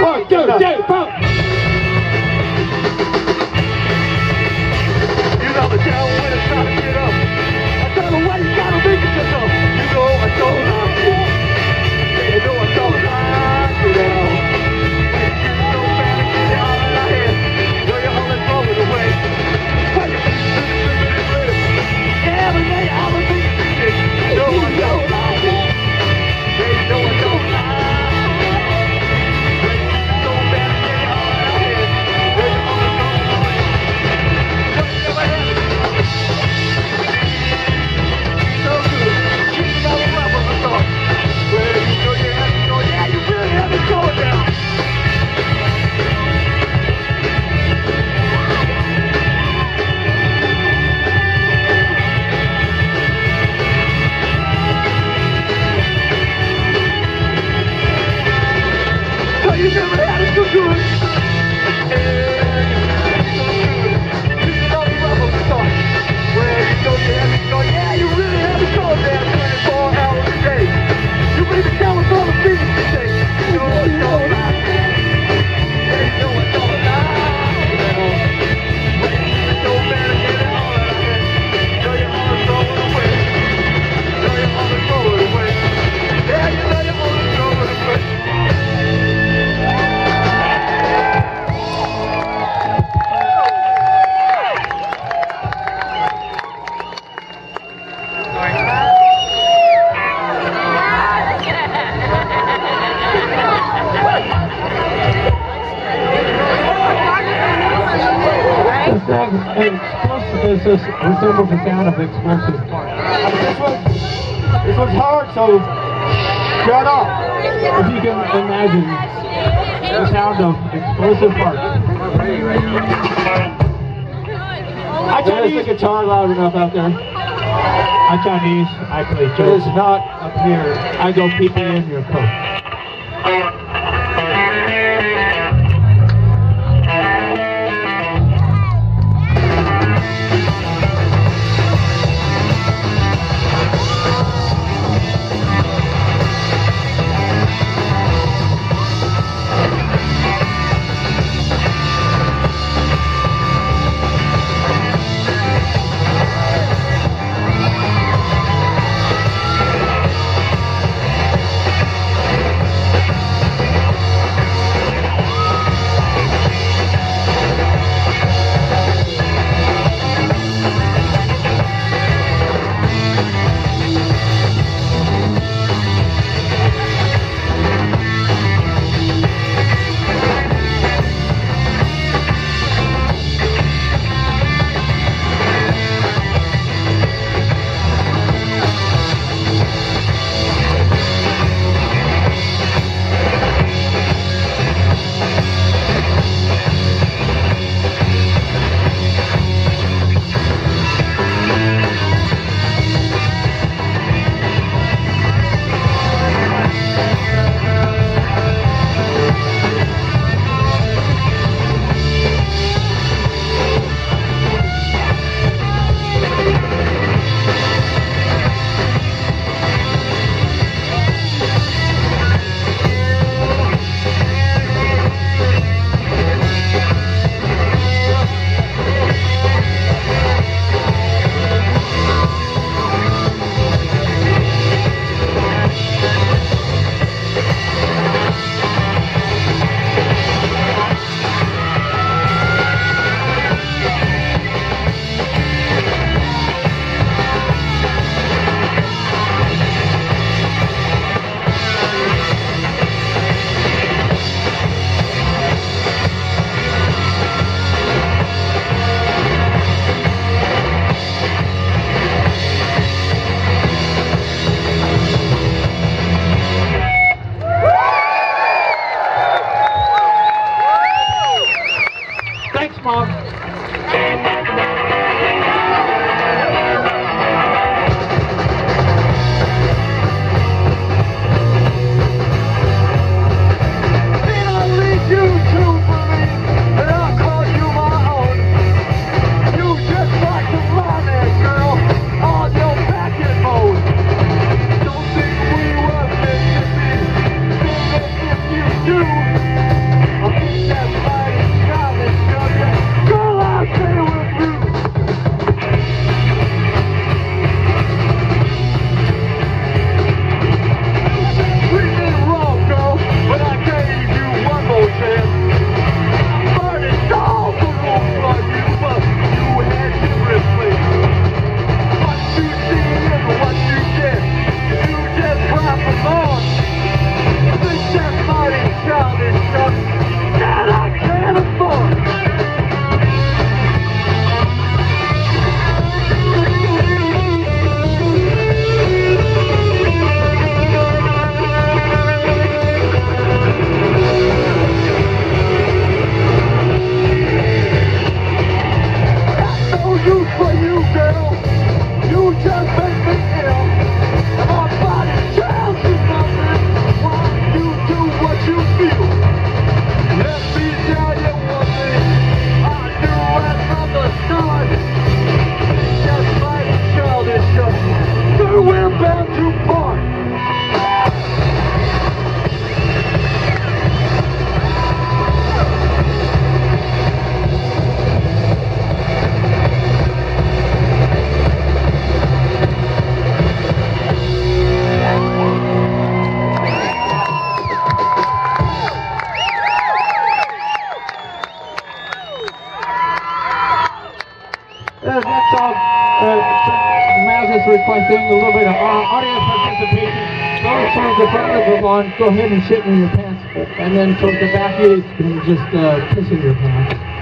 one two my had is so good. sound is explosive, resembles the sound of explosive part. This, one, this one's hard, so shut up. If you can imagine the sound of explosive part. I tried to use the guitar loud enough out there. I Chinese, I play jokes. It does not appear. I go peeping in your coat. पाप requesting a little bit of uh, audience participation. Those towards the front of the lawn, go ahead and shit in your pants. And then towards the back, you can just uh, piss in your pants.